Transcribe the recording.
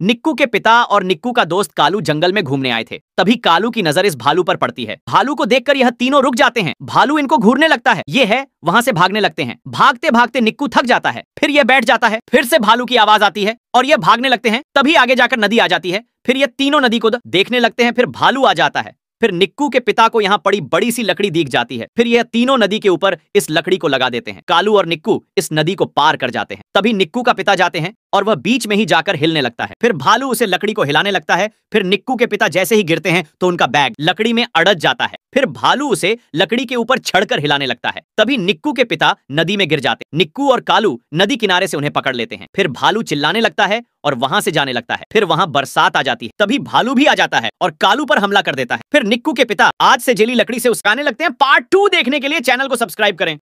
निक्कू के पिता और निक्कू का दोस्त कालू जंगल में घूमने आए थे। तभी कालू की नज़र इस भालू पर पड़ती है। भालू को देखकर यह तीनों रुक जाते हैं। भालू इनको घूरने लगता है। ये है, वहाँ से भागने लगते हैं। भागते भागते निक्कू थक जाता है। फिर यह बैठ जाता है। फिर से भालू की आवाज़ आती है और यह भागने लगते हैं। तभी आगे जाकर नदी आ जाती है। फिर ये तीनों नदी को देखने लगते हैं। फिर भालू आ जाता है। फिर निक्कू के पिता को यहाँ पड़ी बड़ी सी लकड़ी दिख जाती है। फिर यह तीनों नदी के ऊपर इस लकड़ी को लगा देते हैं। कालू और निक्कू इस नदी को पार कर जाते हैं। तभी निक्कू का पिता जाते हैं और वह बीच में ही जाकर हिलने लगता है। फिर भालू उसे लकड़ी को हिलाने लगता है। फिर निक्कू के पिता जैसे ही गिरते हैं तो उनका बैग लकड़ी में अड़च जाता है। फिर भालू उसे लकड़ी के ऊपर छड़कर हिलाने लगता है। तभी निक्कू के पिता नदी में गिर जाते निक्कू और कालू नदी किनारे से उन्हें पकड़ लेते हैं। फिर भालू चिल्लाने लगता है और वहाँ से जाने लगता है। फिर वहाँ बरसात आ जाती है। तभी भालू भी आ जाता है और कालू पर हमला कर देता है। फिर निक्कू के पिता आज से जेली लकड़ी से उसकाने लगते हैं। पार्ट टू देखने के लिए चैनल को सब्सक्राइब करें।